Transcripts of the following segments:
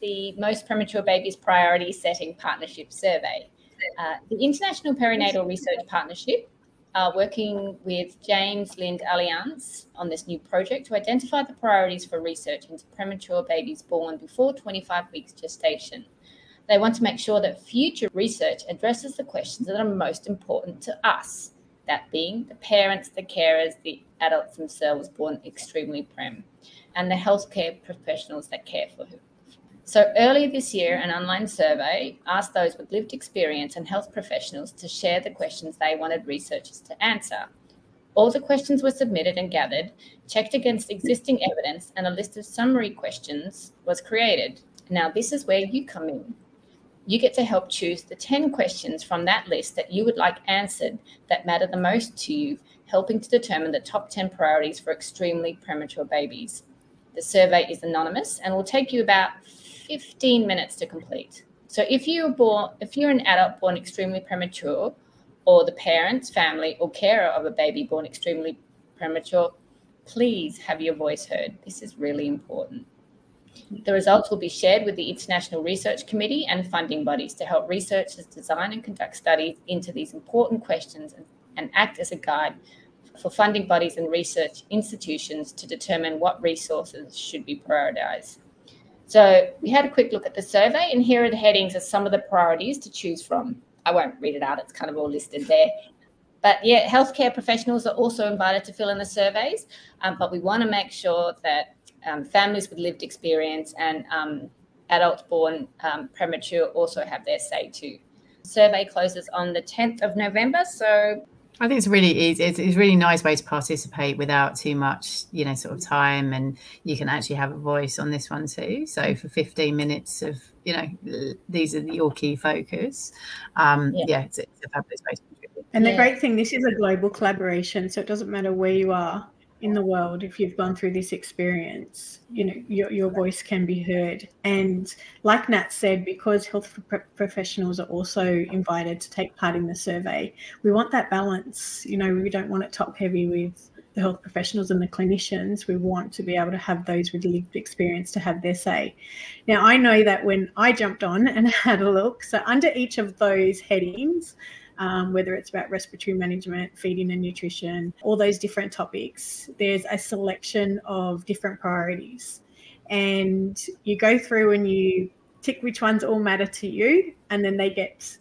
the Most Premature Babies Priority Setting Partnership Survey. Uh, the International Perinatal Research Partnership are working with James Lind Alliance on this new project to identify the priorities for research into premature babies born before 25 weeks gestation. They want to make sure that future research addresses the questions that are most important to us, that being the parents, the carers, the adults themselves born extremely prem, and the healthcare professionals that care for them. So, earlier this year, an online survey asked those with lived experience and health professionals to share the questions they wanted researchers to answer. All the questions were submitted and gathered, checked against existing evidence, and a list of summary questions was created. Now, this is where you come in. You get to help choose the 10 questions from that list that you would like answered that matter the most to you, helping to determine the top 10 priorities for extremely premature babies. The survey is anonymous and will take you about 15 minutes to complete. So if you're born, if you're an adult born extremely premature, or the parents, family, or carer of a baby born extremely premature, please have your voice heard. This is really important. The results will be shared with the International Research Committee and funding bodies to help researchers design and conduct studies into these important questions and, and act as a guide for funding bodies and research institutions to determine what resources should be prioritized. So we had a quick look at the survey, and here are the headings of some of the priorities to choose from. I won't read it out, it's kind of all listed there. But yeah, healthcare professionals are also invited to fill in the surveys, um, but we want to make sure that um, families with lived experience and um, adults born um, premature also have their say too. Survey closes on the 10th of November, so I think it's really easy. It's, it's, a really nice way to participate without too much, you know, sort of time, and you can actually have a voice on this one too. So for 15 minutes of, you know, these are your key focus. Um, yeah. yeah, it's, it's a fabulous way to contribute. And the yeah. great thing, this is a global collaboration, so it doesn't matter where you are in the world if you've gone through this experience you know your, your voice can be heard. And like nat said because health professionals are also invited to take part in the survey we want that balance. You know we don't want it top heavy with the health professionals and the clinicians. We want to be able to have those with lived experience to have their say. Now i know that when i jumped on and had a look so under each of those headings um, whether it's about respiratory management, feeding and nutrition, all those different topics. There's a selection of different priorities. And you go through and you tick which ones all matter to you, and then they get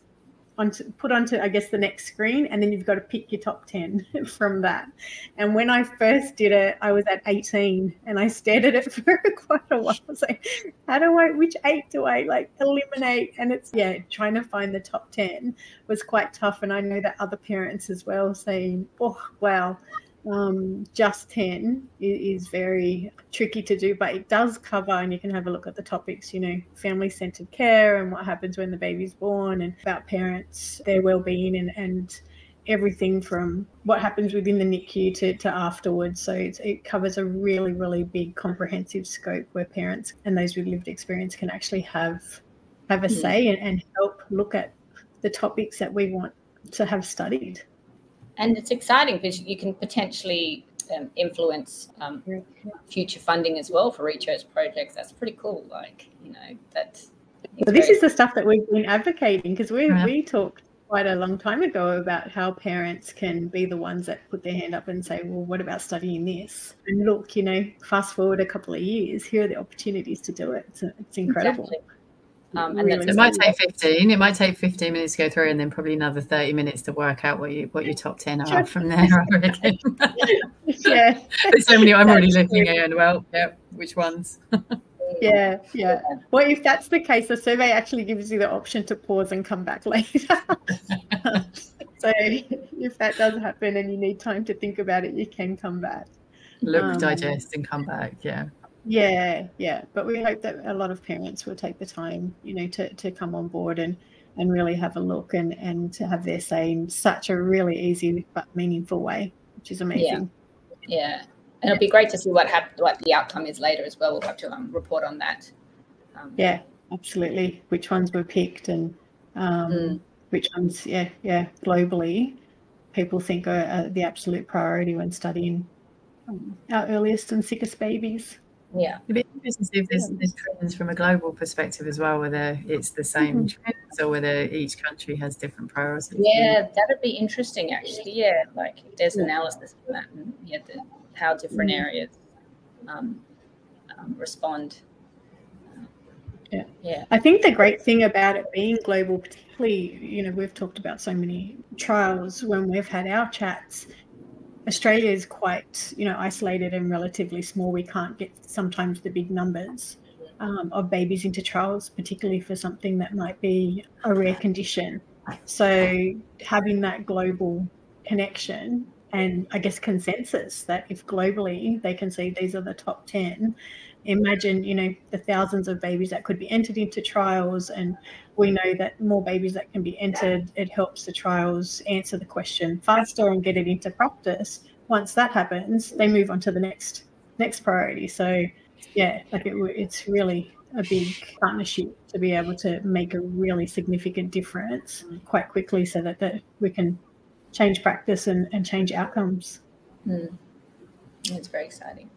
onto put onto I guess the next screen, and then you've got to pick your top ten from that. And when I first did it, I was at 18, and I stared at it for quite a while. I was like, how do I? Which eight do I like eliminate? And it's yeah, trying to find the top ten was quite tough. And I know that other parents as well saying, oh wow um, just 10 is, very tricky to do, but it does cover, and you can have a look at the topics, you know, family centered care and what happens when the baby's born, and about parents, their well being, and, and everything from what happens within the NICU to, to afterwards. So it covers a really, really big comprehensive scope where parents and those with lived experience can actually have have a hmm. say and, and help look at the topics that we want to have studied and it's exciting because you can potentially um, influence um, future funding as well for research projects. That's pretty cool. Like you know that. So this is the stuff that we've been advocating because we yeah. we talked quite a long time ago about how parents can be the ones that put their hand up and say, well, what about studying this? And look, you know, fast forward a couple of years, here are the opportunities to do it. It's, it's incredible. Exactly. Um, and really it might take 15 it might take 15 minutes to go through and then probably another 30 minutes to work out what you what your top 10 are from there yeah. There's so many i'm already looking at and well yeah which ones? Yeah yeah. Well if that's the case the survey actually gives you the option to pause and come back later. So if that does happen and you need time to think about it you can come back. Look um, digest and come back yeah yeah, yeah. But we hope that a lot of parents will take the time, you know, to, to come on board and, and really have a look and, and to have their say in such a really easy but meaningful way, which is amazing. Yeah. yeah. And it'll be great to see what hap- what the outcome is later as well. We'll have to um, report on that. Um, yeah, absolutely. Which ones were picked and um, mm. which ones, yeah, yeah, globally, people think are, are the absolute priority when studying um, our earliest and sickest babies. Yeah. It'd be interesting to see if there's, there's, trends from a global perspective as well, whether it's the same mm-hmm. trends or whether each country has different priorities. Yeah, that'd be interesting actually. Yeah, like there's analysis of that and yeah, the, how different mm-hmm. areas um, um, respond. Yeah. Yeah. I think the great thing about it being global, particularly, you know, we've talked about so many trials when we've had our chats Australia is quite, you know, isolated and relatively small. We can't get sometimes the big numbers um, of babies into trials, particularly for something that might be a rare condition. So having that global connection and I guess consensus that if globally they can see these are the top 10, imagine, you know, the thousands of babies that could be entered into trials and we know that more babies that can be entered, it helps the trials answer the question faster and get it into practice. Once that happens, they move on to the next next priority. So, yeah, like it, it's really a big partnership to be able to make a really significant difference quite quickly, so that, that we can change practice and, and change outcomes. Mm. It's very exciting.